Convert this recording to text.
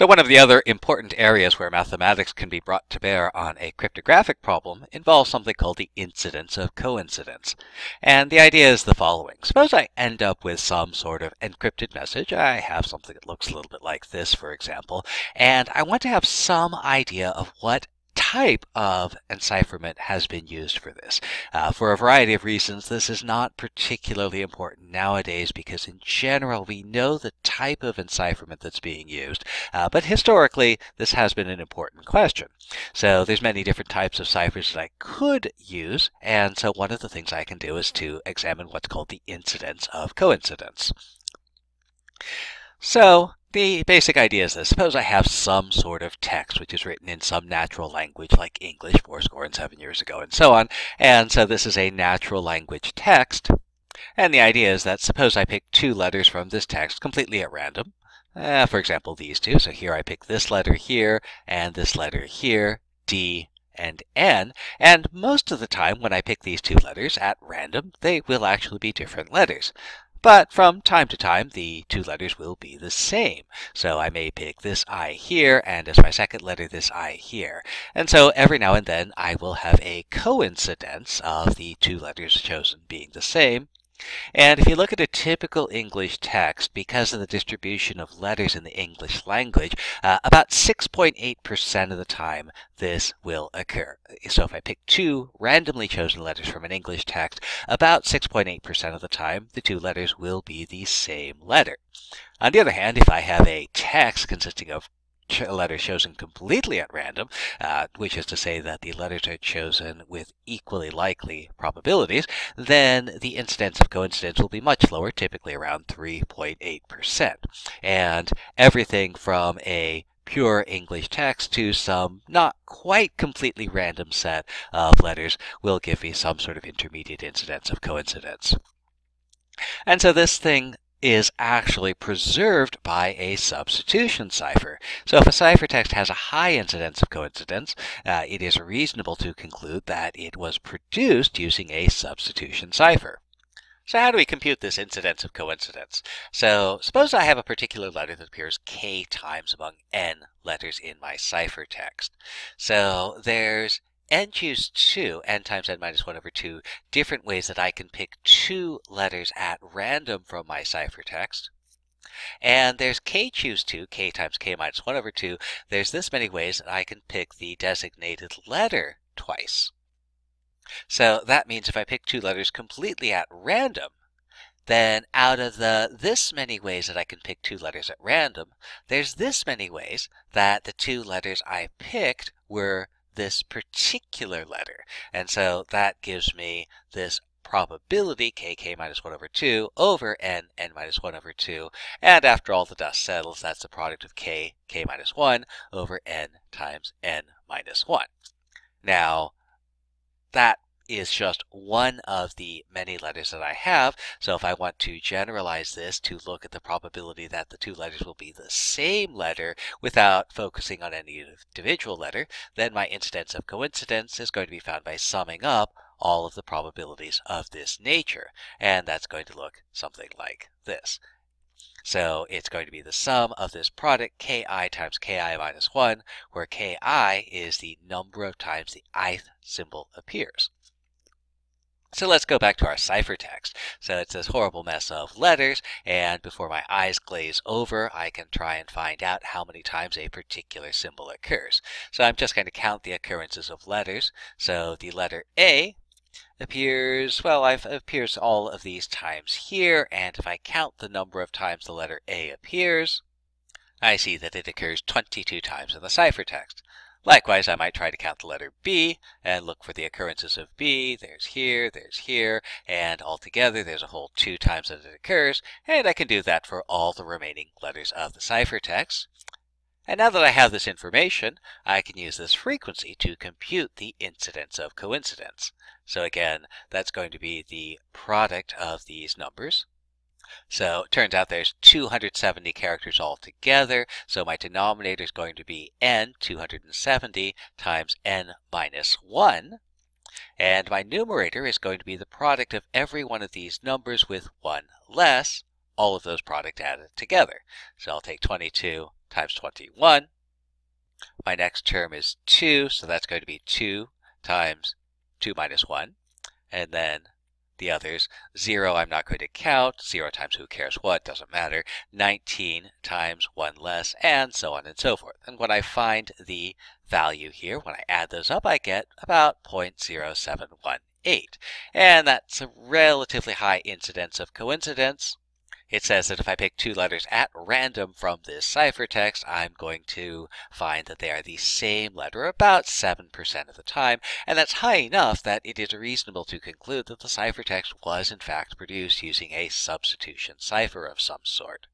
So one of the other important areas where mathematics can be brought to bear on a cryptographic problem involves something called the incidence of coincidence. And the idea is the following. Suppose I end up with some sort of encrypted message. I have something that looks a little bit like this, for example, and I want to have some idea of what type of encipherment has been used for this. Uh, for a variety of reasons, this is not particularly important nowadays because in general we know the type of encipherment that's being used, uh, but historically this has been an important question. So there's many different types of ciphers that I could use, and so one of the things I can do is to examine what's called the incidence of coincidence. So the basic idea is this. Suppose I have some sort of text which is written in some natural language like English four score and seven years ago and so on. And so this is a natural language text. And the idea is that suppose I pick two letters from this text completely at random. Uh, for example, these two. So here I pick this letter here and this letter here, D and N. And most of the time when I pick these two letters at random, they will actually be different letters. But from time to time, the two letters will be the same. So I may pick this I here, and as my second letter, this I here. And so every now and then, I will have a coincidence of the two letters chosen being the same. And if you look at a typical English text, because of the distribution of letters in the English language, uh, about 6.8% of the time this will occur. So if I pick two randomly chosen letters from an English text, about 6.8% of the time the two letters will be the same letter. On the other hand, if I have a text consisting of letters chosen completely at random, uh, which is to say that the letters are chosen with equally likely probabilities, then the incidence of coincidence will be much lower, typically around 3.8%. And everything from a pure English text to some not quite completely random set of letters will give me some sort of intermediate incidence of coincidence. And so this thing is actually preserved by a substitution cipher. So if a ciphertext has a high incidence of coincidence, uh, it is reasonable to conclude that it was produced using a substitution cipher. So how do we compute this incidence of coincidence? So suppose I have a particular letter that appears k times among n letters in my ciphertext. So there's n choose 2, n times n minus 1 over 2, different ways that I can pick two letters at random from my ciphertext. And there's k choose 2, k times k minus 1 over 2. There's this many ways that I can pick the designated letter twice. So that means if I pick two letters completely at random, then out of the this many ways that I can pick two letters at random, there's this many ways that the two letters I picked were this particular letter. And so that gives me this probability kk minus 1 over 2 over n n minus 1 over 2. And after all the dust settles, that's the product of k k minus 1 over n times n minus 1. Now, that is just one of the many letters that I have. So if I want to generalize this to look at the probability that the two letters will be the same letter without focusing on any individual letter, then my incidence of coincidence is going to be found by summing up all of the probabilities of this nature. And that's going to look something like this. So it's going to be the sum of this product ki times ki minus 1, where ki is the number of times the ith symbol appears. So let's go back to our ciphertext. So it's this horrible mess of letters, and before my eyes glaze over, I can try and find out how many times a particular symbol occurs. So I'm just going to count the occurrences of letters. So the letter A appears, well, it appears all of these times here, and if I count the number of times the letter A appears, I see that it occurs 22 times in the ciphertext. Likewise, I might try to count the letter B and look for the occurrences of B. There's here, there's here, and altogether there's a whole two times that it occurs, and I can do that for all the remaining letters of the ciphertext. And now that I have this information, I can use this frequency to compute the incidence of coincidence. So again, that's going to be the product of these numbers. So it turns out there's 270 characters altogether. So my denominator is going to be n, 270, times n minus 1. And my numerator is going to be the product of every one of these numbers with one less, all of those product added together. So I'll take 22 times 21. My next term is 2, so that's going to be 2 times 2 minus 1. And then the others, 0 I'm not going to count, 0 times who cares what, doesn't matter, 19 times 1 less, and so on and so forth. And when I find the value here, when I add those up, I get about 0.0718. And that's a relatively high incidence of coincidence. It says that if I pick two letters at random from this ciphertext, I'm going to find that they are the same letter about 7% of the time, and that's high enough that it is reasonable to conclude that the ciphertext was in fact produced using a substitution cipher of some sort.